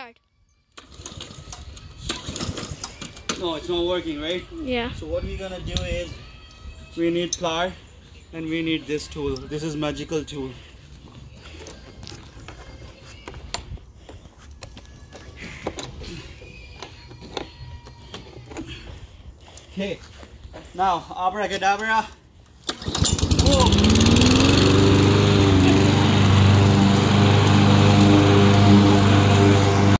Start. No, it's not working, right? Yeah. So what we're gonna do is we need plier and we need this tool. This is magical tool. Okay. Now abracadabra.